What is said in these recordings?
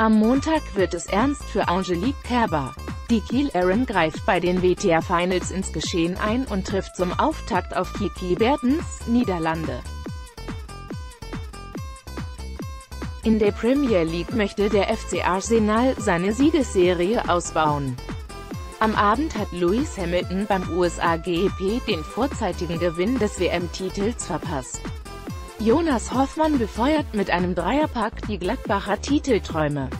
Am Montag wird es ernst für Angelique Kerber. Die Kielerin greift bei den WTA Finals ins Geschehen ein und trifft zum Auftakt auf Kiki Bertens, Niederlande. In der Premier League möchte der FC Arsenal seine Siegesserie ausbauen. Am Abend hat Lewis Hamilton beim USA GEP den vorzeitigen Gewinn des WM-Titels verpasst. Jonas Hoffmann befeuert mit einem Dreierpack die Gladbacher Titelträume.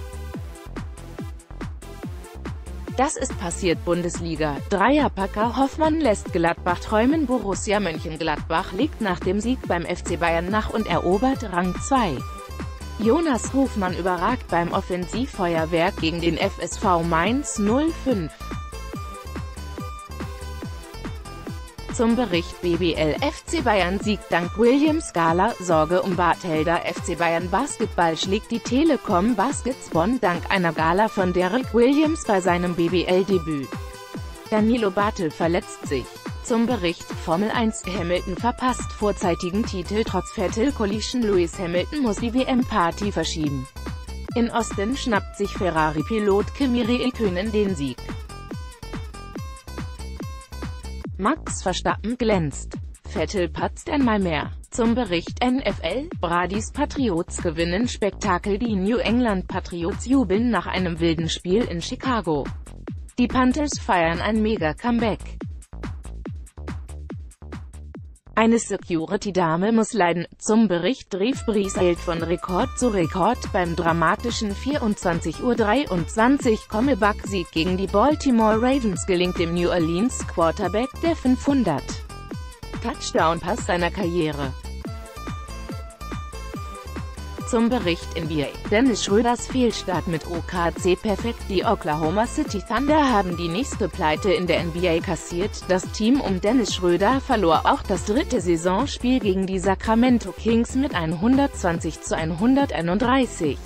Das ist passiert Bundesliga. Dreierpacker Hoffmann lässt Gladbach träumen Borussia Mönchengladbach legt nach dem Sieg beim FC Bayern nach und erobert Rang 2. Jonas Hofmann überragt beim Offensivfeuerwerk gegen den FSV Mainz 05. Zum Bericht BBL FC Bayern Sieg dank William Scala, Sorge um Barthelder FC Bayern Basketball schlägt die Telekom Baskets Bonn dank einer Gala von Derek Williams bei seinem BBL-Debüt. Danilo Bartel verletzt sich. Zum Bericht, Formel 1, Hamilton verpasst vorzeitigen Titel trotz Vettel Collision Lewis Hamilton muss die WM-Party verschieben. In Osten schnappt sich Ferrari-Pilot Kimi Räikkönen den Sieg. Max Verstappen glänzt. Vettel patzt einmal mehr. Zum Bericht NFL, Bradys Patriots gewinnen Spektakel Die New England Patriots jubeln nach einem wilden Spiel in Chicago. Die Panthers feiern ein Mega-Comeback. Eine Security-Dame muss leiden. Zum Bericht rief Brice von Rekord zu Rekord beim dramatischen 24.23 Uhr Comeback-Sieg gegen die Baltimore Ravens gelingt dem New Orleans Quarterback der 500 Touchdown-Pass seiner Karriere. Zum Bericht NBA. Dennis Schröders Fehlstart mit OKC perfekt. Die Oklahoma City Thunder haben die nächste Pleite in der NBA kassiert. Das Team um Dennis Schröder verlor auch das dritte Saisonspiel gegen die Sacramento Kings mit 120 zu 131.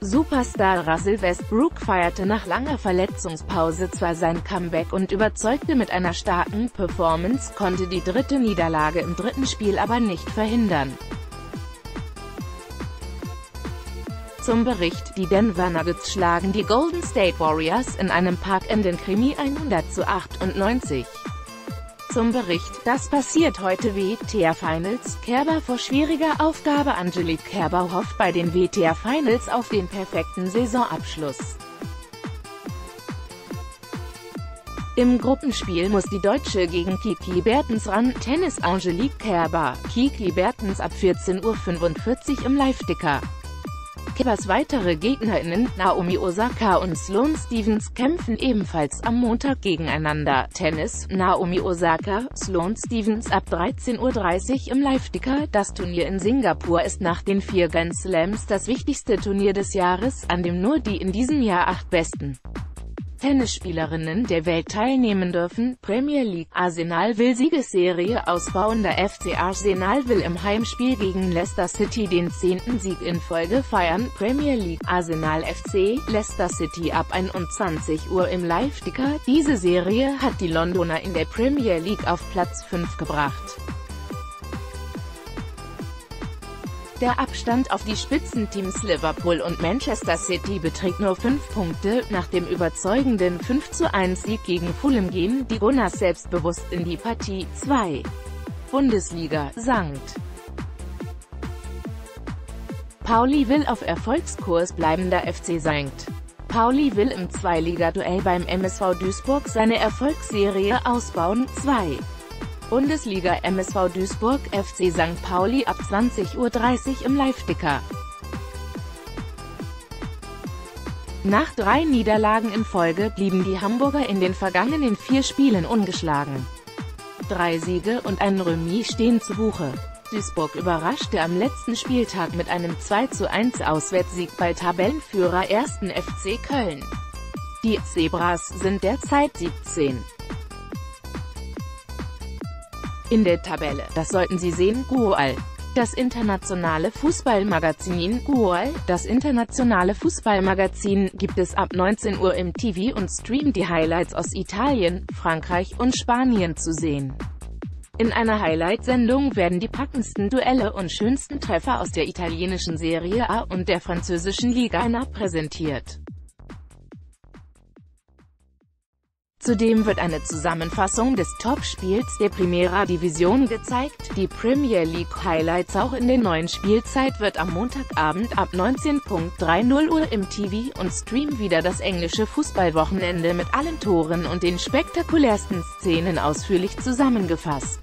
Superstar Russell Westbrook feierte nach langer Verletzungspause zwar sein Comeback und überzeugte mit einer starken Performance, konnte die dritte Niederlage im dritten Spiel aber nicht verhindern. Zum Bericht, die Denver Nuggets schlagen die Golden State Warriors in einem parkenden Krimi 100 zu 98. Zum Bericht, das passiert heute WTA Finals, Kerber vor schwieriger Aufgabe Angelique Kerber hofft bei den WTA Finals auf den perfekten Saisonabschluss. Im Gruppenspiel muss die Deutsche gegen Kiki Bertens ran, Tennis Angelique Kerber, Kiki Bertens ab 14.45 Uhr im Live-Dicker. Kebbers weitere GegnerInnen, Naomi Osaka und Sloane Stevens, kämpfen ebenfalls am Montag gegeneinander. Tennis, Naomi Osaka, Sloane Stevens ab 13.30 Uhr im Live-Ticker. Das Turnier in Singapur ist nach den vier Grand Slams das wichtigste Turnier des Jahres, an dem nur die in diesem Jahr acht besten Tennisspielerinnen der Welt teilnehmen dürfen. Premier League Arsenal will Siegesserie ausbauen. Der FC Arsenal will im Heimspiel gegen Leicester City den zehnten Sieg in Folge feiern. Premier League Arsenal FC, Leicester City ab 21 Uhr im Live-Ticker. Diese Serie hat die Londoner in der Premier League auf Platz 5 gebracht. Der Abstand auf die Spitzenteams Liverpool und Manchester City beträgt nur 5 Punkte. Nach dem überzeugenden 5:1 Sieg gegen Fulham gehen die Gunners selbstbewusst in die Partie. 2. Bundesliga, St. Pauli will auf Erfolgskurs bleibender FC St. Pauli will im Zweiliga-Duell beim MSV Duisburg seine Erfolgsserie ausbauen. 2. Bundesliga MSV Duisburg FC St. Pauli ab 20.30 Uhr im Live-Dicker. Nach drei Niederlagen in Folge blieben die Hamburger in den vergangenen vier Spielen ungeschlagen. Drei Siege und ein Remis stehen zu Buche. Duisburg überraschte am letzten Spieltag mit einem 2:1 Auswärtssieg bei Tabellenführer 1. FC Köln. Die Zebras sind derzeit 17. In der Tabelle, das sollten Sie sehen, Gual. Das internationale Fußballmagazin Gual, das internationale Fußballmagazin, gibt es ab 19 Uhr im TV und streamt die Highlights aus Italien, Frankreich und Spanien zu sehen. In einer Highlight-Sendung werden die packendsten Duelle und schönsten Treffer aus der italienischen Serie A und der französischen Liga 1 präsentiert. Zudem wird eine Zusammenfassung des Topspiels der Primera Division gezeigt. Die Premier League Highlights auch in der neuen Spielzeit wird am Montagabend ab 19.30 Uhr im TV und Stream wieder das englische Fußballwochenende mit allen Toren und den spektakulärsten Szenen ausführlich zusammengefasst.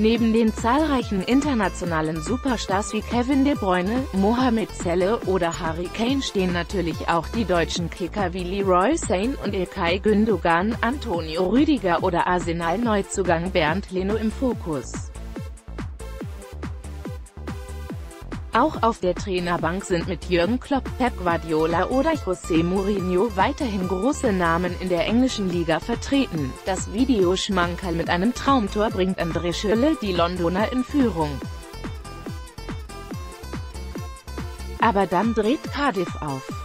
Neben den zahlreichen internationalen Superstars wie Kevin De Bruyne, Mohamed Salah oder Harry Kane stehen natürlich auch die deutschen Kicker wie Leroy Sane und Ilkay Gündogan, Antonio Rüdiger oder Arsenal-Neuzugang Bernd Leno im Fokus. Auch auf der Trainerbank sind mit Jürgen Klopp, Pep Guardiola oder José Mourinho weiterhin große Namen in der englischen Liga vertreten. Das Videoschmankerl mit einem Traumtor bringt André Schürrle die Londoner in Führung. Aber dann dreht Cardiff auf.